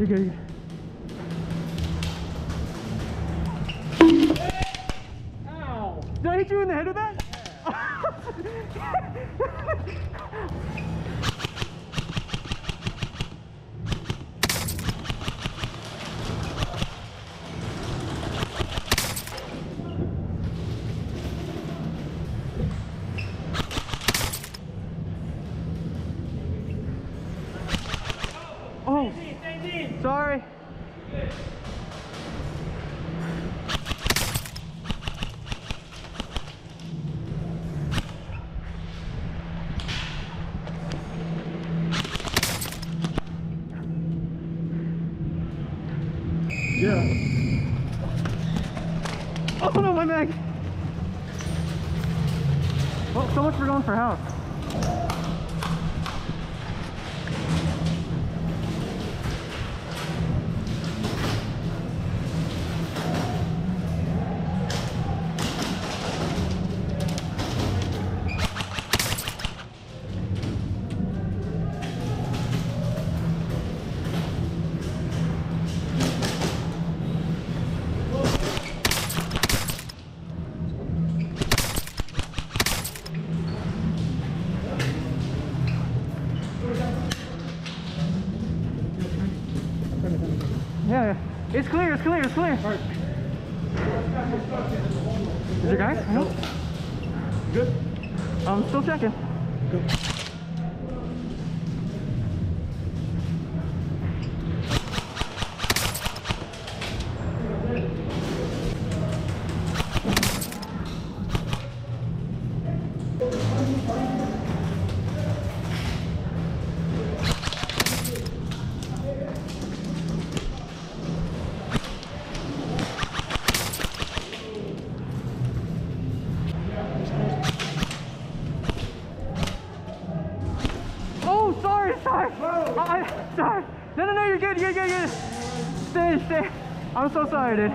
You're good. Ow! Did I hit you in the head with that? Oh, sorry. Yeah. Oh no, my mag. Well, so much for going for house. It's clear, it's clear, it's clear. Is there guys? No. Good? I'm still checking. Oh, sorry, sorry. I, I- sorry. No, no, no, you're good, you're good, you're good. Stay, stay. I'm so sorry, dude.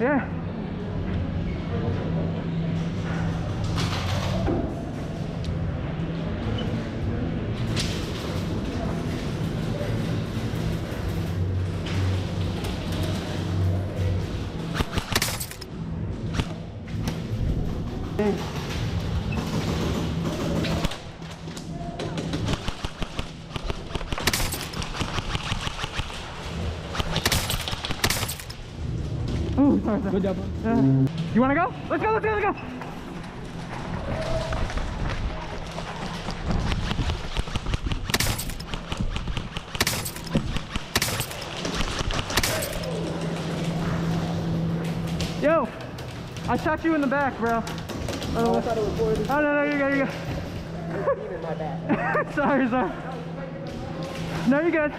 Yeah. Hey. Oh, sorry, sorry. Good job. Yeah. You wanna go? Let's go, let's go, let's go. Yo, I shot you in the back, bro. Oh, no, no, even my bad. good. sorry, sorry. No, you're good.